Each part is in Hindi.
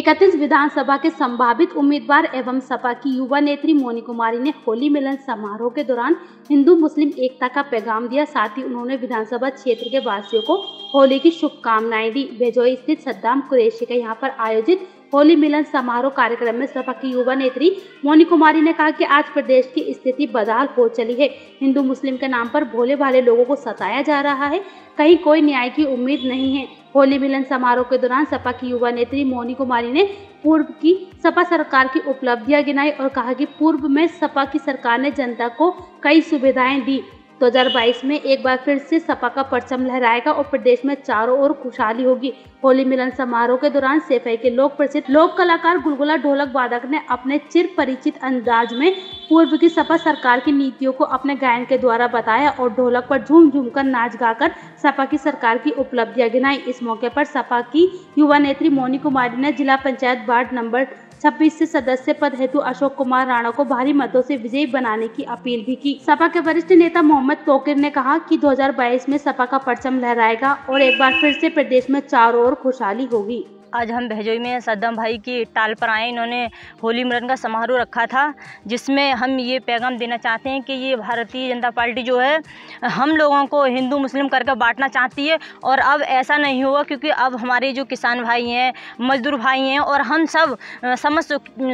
इकतीस विधानसभा के संभावित उम्मीदवार एवं सपा की युवा नेत्री मोनी कुमारी ने होली मिलन समारोह के दौरान हिंदू मुस्लिम एकता का पैगाम दिया। साथ ही उन्होंने विधानसभा क्षेत्र के वासियों को होली की शुभकामनाएँ दी। बेजोई स्थित सद्दाम कुरैशी के यहाँ पर आयोजित होली मिलन समारोह कार्यक्रम में सपा की युवा नेत्री मोनी कुमारी ने कहा कि आज प्रदेश की स्थिति बदहाल हो चली है। हिंदू मुस्लिम के नाम पर भोले भाले लोगों को सताया जा रहा है। कहीं कोई न्याय की उम्मीद नहीं है। होली मिलन समारोह के दौरान सपा की युवा नेत्री मोनी कुमारी ने पूर्व की सपा सरकार की उपलब्धियाँ गिनाई और कहा कि पूर्व में सपा की सरकार ने जनता को कई सुविधाएँ दी। 2022 में एक बार फिर से सपा का परचम लहराएगा और प्रदेश में चारों ओर खुशहाली होगी। होली मिलन समारोह के दौरान सेफई के लोक प्रसिद्ध लोक कलाकार गुलगुला ढोलक वादक ने अपने चिर परिचित अंदाज में पूर्व की सपा सरकार की नीतियों को अपने गायन के द्वारा बताया और ढोलक पर झूम झूम कर नाच गाकर सपा की सरकार की उपलब्धियाँ गिनाई। इस मौके पर सपा की युवा नेत्री मोनी कुमारी ने जिला पंचायत वार्ड नंबर 26 से सदस्य पद हेतु अशोक कुमार राणा को भारी मतों से विजयी बनाने की अपील भी की। सपा के वरिष्ठ नेता मोहम्मद तोकिर ने कहा कि 2022 में सपा का परचम लहराएगा और एक बार फिर से प्रदेश में चारों ओर खुशहाली होगी। आज हम भैजोई में सद्दम भाई की टाल पर आए। इन्होंने होली मिलन का समारोह रखा था, जिसमें हम ये पैगाम देना चाहते हैं कि ये भारतीय जनता पार्टी जो है, हम लोगों को हिंदू, मुस्लिम करके बांटना चाहती है। और अब ऐसा नहीं होगा क्योंकि अब हमारे जो किसान भाई हैं, मजदूर भाई हैं, और हम सब समझ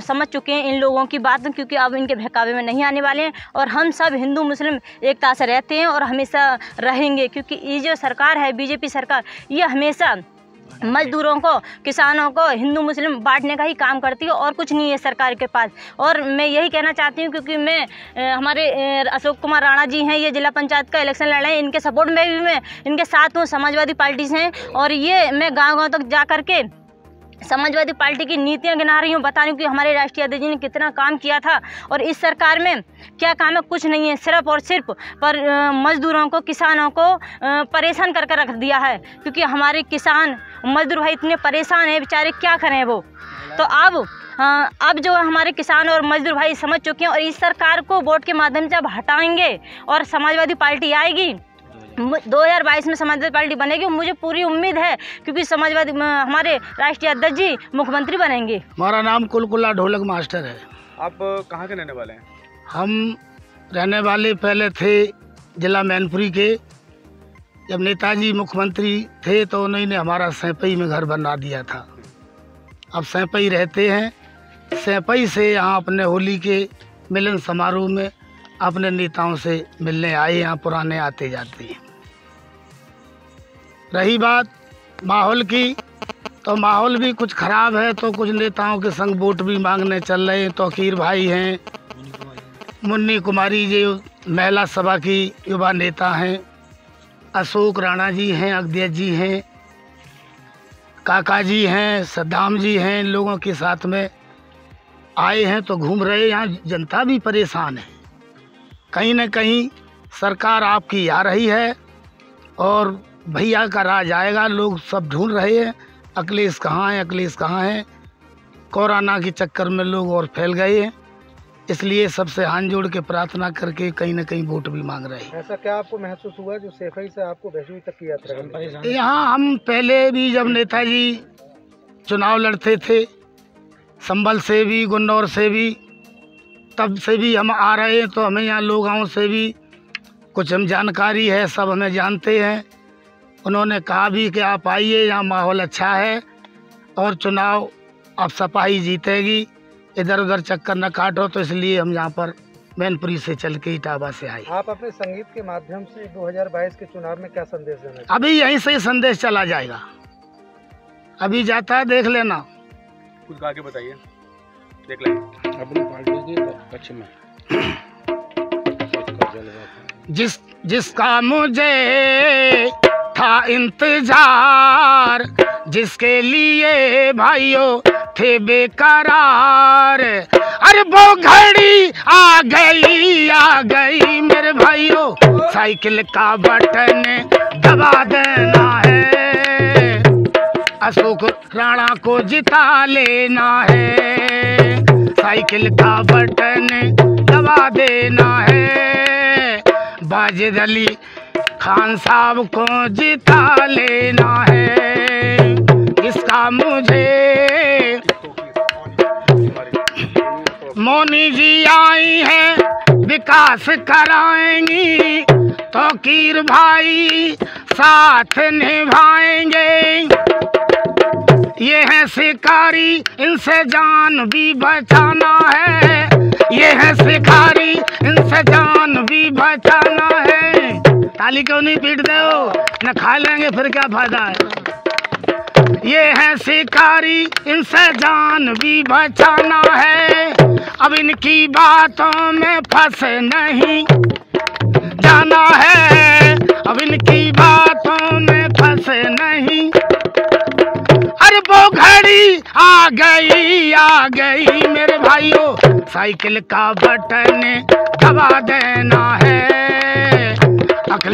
समझ चुके हैं इन लोगों की बात, क्योंकि अब इनके बहकावे में नहीं आने वाले हैं। और हम सब हिंदू, मुस्लिम एकता से रहते हैं और हमेशा रहेंगे, क्योंकि ये जो सरकार है, बीजेपी सरकार, ये हमेशा मजदूरों को, किसानों को, हिंदू, मुस्लिम बांटने का ही काम करती है और कुछ नहीं है सरकार के पास। और मैं यही कहना चाहती हूँ क्योंकि मैं हमारे अशोक कुमार राणा जी हैं, ये जिला पंचायत का इलेक्शन लड़ रहे हैं, इनके सपोर्ट में भी मैं, इनके साथ हूँ, समाजवादी पार्टी से हैं। और ये मैं गाँव गाँव तक जा कर के समाजवादी पार्टी की नीतियाँ गिना रही हूँ, बता रही हूँ कि हमारे राष्ट्रीय अध्यक्ष जी ने कितना काम किया था और इस सरकार में क्या काम है? कुछ नहीं है, सिर्फ़ और सिर्फ़ पर मजदूरों को, किसानों को परेशान करके रख दिया है। क्योंकि हमारे किसान, मजदूर भाई इतने परेशान हैं, बेचारे क्या करें वो? तो अब अब जो हमारे किसान और मजदूर भाई समझ चुके हैं और इस सरकार को वोट के माध्यम से अब हटाएँगे और समाजवादी पार्टी आएगी। 2022 में समाजवादी पार्टी बनेगी मुझे पूरी उम्मीद है क्योंकि समाजवादी हमारे राष्ट्रीय अध्यक्ष जी मुख्यमंत्री बनेंगे। हमारा नाम कुलकुल्ला ढोलक मास्टर है। आप कहाँ के रहने वाले हैं? हम रहने वाले पहले थे जिला मैनपुरी के। जब नेताजी मुख्यमंत्री थे तो उन्होंने हमारा सैपई में घर बना दिया था। अब सैपई रहते हैं। सैपई से यहाँ अपने होली के मिलन समारोह में अपने नेताओं से मिलने आए यहाँ पुराने आते जाते हैं। रही बात माहौल की तो माहौल भी कुछ ख़राब है तो कुछ नेताओं के संग वोट भी मांगने चल रहे हैं तोकीर भाई हैं, मुन्नी कुमारी जी, महिला सभा की युवा नेता हैं, अशोक राणा जी हैं अगदिया जी हैं, काका जी हैं, सद्दाम जी हैं, लोगों के साथ में आए हैं तो घूम रहे यहाँ जनता भी परेशान है। कहीं ना कहीं सरकार आपकी आ रही है और भैया का राज आएगा लोग सब ढूंढ रहे हैं अखिलेश कहाँ है अखिलेश कहाँ है? कोरोना के चक्कर में लोग और फैल गए हैं इसलिए सबसे हाथ जोड़ के प्रार्थना करके कहीं ना कहीं वोट भी मांग रहे हैं। ऐसा क्या आपको महसूस हुआ जो सेफई से आपको भैसवी तक की यात्रा यहाँ हम पहले भी जब नेताजी चुनाव लड़ते थे संबल से भी गुन्नौर से भी तब से भी हम आ रहे हैं तो हमें यहाँ लोगों से भी कुछ हम जानकारी है सब हमें जानते हैं। उन्होंने कहा भी कि आप आइए यहाँ माहौल अच्छा है और चुनाव अब सपाही जीतेगी। इधर उधर चक्कर न काटो तो इसलिए हम यहाँ पर मैनपुरी से चल के इटावा से आए। आप अपने संगीत के माध्यम से 2022 के चुनाव में क्या संदेश देना अभी यहीं से ही संदेश चला जाएगा। अभी जाता है देख लेना। कुछ गा के बताइए। देख लेंगे अपनी पार्टी के पक्ष में। जिस जिसका मुझे था इंतज़ार, जिसके लिए भाइयों थे बेकरार। अरे वो घड़ी आ गई आ गई मेरे भाइयों। साइकिल का बटन दबा देना है। अशोक राणा को जिता लेना है। साइकिल का बटन दबा देना है। बाजिद अली खान साहब को जिता लेना है। इसका मुझे मोनी जी आई है, विकास कराएँगी। तो कीर भाई साथ निभाएँगे। ये है शिकारी, इनसे जान भी बचाना है। ये है शिकारी, इनसे जान भी बचाना ताली क्यों नहीं पीट दे न खा लेंगे फिर क्या फ़ायदा है? ये है शिकारी, इनसे जान भी बचाना है। अब इनकी बातों में फंस नहीं जाना है। अब इनकी बातों में फंस नहीं। अरे वो घड़ी आ गई आ गई मेरे भाइयों। साइकिल का बटन दबा है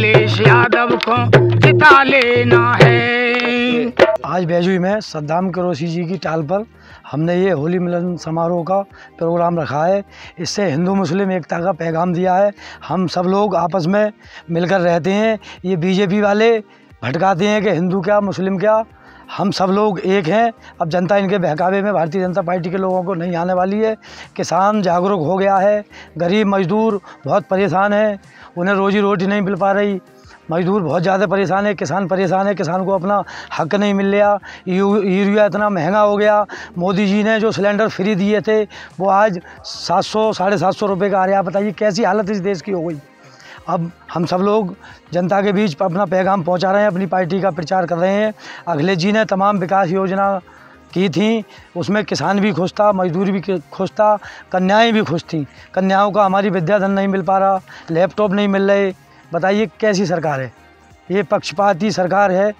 अखिलेश यादव को जिता लेना है। आज बैजुई में सद्दाम करोशी जी की टाल पर। हमने ये होली मिलन समारोह का प्रोग्राम रखा है। इससे हिंदू मुस्लिम एकता का पैगाम दिया है। हम सब लोग आपस में मिलकर रहते हैं। ये बीजेपी वाले भटकाते हैं कि हिंदू क्या, मुस्लिम क्या। हम सब लोग एक हैं। अब जनता इनके बहकावे में भारतीय जनता पार्टी के लोगों को नहीं आने वाली है। किसान जागरूक हो गया है। गरीब मजदूर बहुत परेशान है। उन्हें रोजी रोटी नहीं मिल पा रही। मजदूर बहुत ज़्यादा परेशान है। किसान परेशान है। किसान को अपना हक नहीं मिल रहा। यूरिया इतना महँगा हो गया। मोदी जी ने जो सिलेंडर फ्री दिए थे, वो आज सात सौ, साढ़े सात सौ रुपये का आ रहा बताइए, कैसी हालत इस देश की हो गई? अब हम सब लोग जनता के बीच अपना पैगाम पहुँचा रहे हैं, अपनी पार्टी का प्रचार कर रहे हैं। अखिलेश जी ने तमाम विकास योजना की थी, उसमें किसान भी खुश था, मजदूर भी खुश था, कन्याएँ भी खुश थीं। कन्याओं का हमारी विद्याधन नहीं मिल पा रहा, लैपटॉप नहीं मिल रहे। बताइए कैसी सरकार है? ये पक्षपाती सरकार है